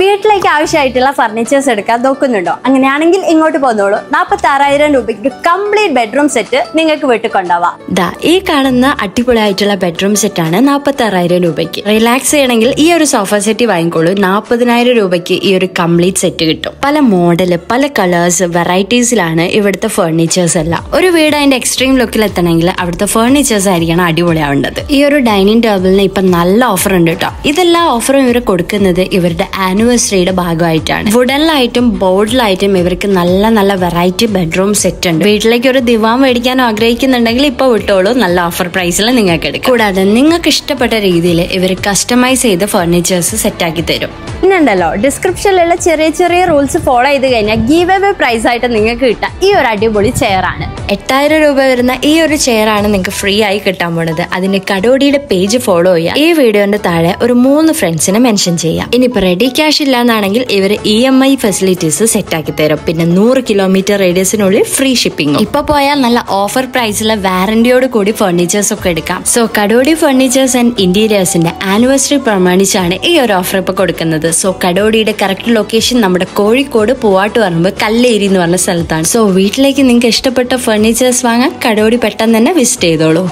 വീട്ടിലേക്ക് ആവശ്യമായിട്ടുള്ള ഫർണിച്ചേഴ്സ് എടുക്കാൻ നോക്കുന്നുണ്ടോ? അങ്ങനെയാണെങ്കിൽ ഇങ്ങോട്ട് പോന്നോളൂ. നാൽപ്പത്തി ആറായിരം രൂപയ്ക്ക് കംപ്ലീറ്റ് ബെഡ്റൂം സെറ്റ് നിങ്ങൾക്ക് വീട്ടിൽ കൊണ്ടുപോവാം. ദാ ഈ കാണുന്ന അടിപൊളിയായിട്ടുള്ള ബെഡ്റൂം സെറ്റ് ആണ് നാൽപ്പത്തി ആറായിരം രൂപയ്ക്ക്. റിലാക്സ് ചെയ്യണമെങ്കിൽ ഈ ഒരു സോഫ സെറ്റ് വാങ്ങിക്കോളൂ. നാൽപ്പതിനായിരം രൂപയ്ക്ക് ഈ ഒരു കംപ്ലീറ്റ് സെറ്റ് കിട്ടും. പല മോഡൽ പല കളേഴ്സ് വെറൈറ്റീസിലാണ് ഇവിടുത്തെ ഫർണിച്ചേഴ്സ് എല്ലാം. ഒരു വീട് അതിന്റെ എക്സ്ട്രീം ലുക്കിൽ എത്തണമെങ്കിൽ അവിടുത്തെ ഫർണിച്ചേഴ്സ് ആയിരിക്കണം അടിപൊളിയാവേണ്ടത്. ഈ ഒരു ഡൈനിങ് ടേബിളിന് ഇപ്പൊ നല്ല ഓഫർ ഉണ്ട് കേട്ടോ ഇതെല്ലാം ഓഫറും ഇവർ കൊടുക്കുന്നത് ഇവരുടെ ആനിവേഴ്സറിയുടെ ഭാഗമായിട്ടാണ്. വുഡനിലായിട്ടും ബോർഡിലായിട്ടും ഇവർക്ക് നല്ല നല്ല വെറൈറ്റി ബെഡ്റൂം സെറ്റ് ഉണ്ട്. വീട്ടിലേക്ക് ഒരു ദിവാൻ മേടിക്കാൻ ആഗ്രഹിക്കുന്നുണ്ടെങ്കിൽ ഇപ്പൊ വിട്ടോളൂ. നല്ല ഓഫർ പ്രൈസിൽ നിങ്ങൾക്ക് എടുക്കാം. കൂടാതെ നിങ്ങൾക്ക് ഇഷ്ടപ്പെട്ട രീതിയിൽ ഇവർ കസ്റ്റമൈസ് ചെയ്ത ഫർണിച്ചേഴ്സ് സെറ്റ് ആക്കി തരും. പിന്നുണ്ടല്ലോ ഡിസ്ക്രിപ്ഷനിലുള്ള ചെറിയ ചെറിയ റൂൾസ് ഫോളോ ചെയ്ത് കഴിഞ്ഞാൽ ഗീവ് എവേ പ്രൈസ് ആയിട്ട് നിങ്ങൾക്ക് കിട്ടാം. ഈ ഒരു അടിപൊളി ചെയർ ആണ്. എട്ടായിരം രൂപ വരുന്ന ഈ ഒരു ചെയർ ആണ് നിങ്ങൾക്ക് ഫ്രീ ആയി കിട്ടാൻ പോണത്. അതിന്റെ കടോടിയുടെ പേജ് ഫോളോ ചെയ്യാം. ഈ വീഡിയോന്റെ താഴെ ഒരു മൂന്ന് ഫ്രണ്ട്സിനെ മെൻഷൻ ചെയ്യാം. ഇനിയിപ്പോ റെഡി ക്യാഷ് ഇല്ലാന്നാണെങ്കിൽ ഇവർ E M I facilities set ആക്കി തരും. പിന്നെ നൂറ് കിലോമീറ്റർ റേഡിയസിനുള്ളിൽ ഫ്രീ ഷിപ്പിംഗ് ഇപ്പൊ പോയാൽ നല്ല ഓഫർ പ്രൈസിലെ വാറന്റിയോട് കൂടി ഫർണിച്ചേഴ്സ് ഒക്കെ എടുക്കാം. സോ കടോടി ഫർണിച്ചേഴ്സ് ആൻഡ് ഇന്റീരിയേഴ്സിന്റെ ആനിവേഴ്സറി പ്രമാണിച്ചാണ് ഈ ഒരു ഓഫർ ഇപ്പൊ കൊടുക്കുന്നത്. സോ കടോടിയുടെ കറക്റ്റ് ലൊക്കേഷൻ നമ്മുടെ കോഴിക്കോട് പൂവാട്ട് പറമ്പ് കല്ലേരി എന്ന് പറഞ്ഞ സ്ഥലത്താണ്. സോ വീട്ടിലേക്ക് നിങ്ങൾക്ക് ഇഷ്ടപ്പെട്ട ഫർണിച്ചേഴ്സ് വാങ്ങാൻ കടോടി പെട്ടെന്ന് തന്നെ വിസിറ്റ് ചെയ്തോളൂ.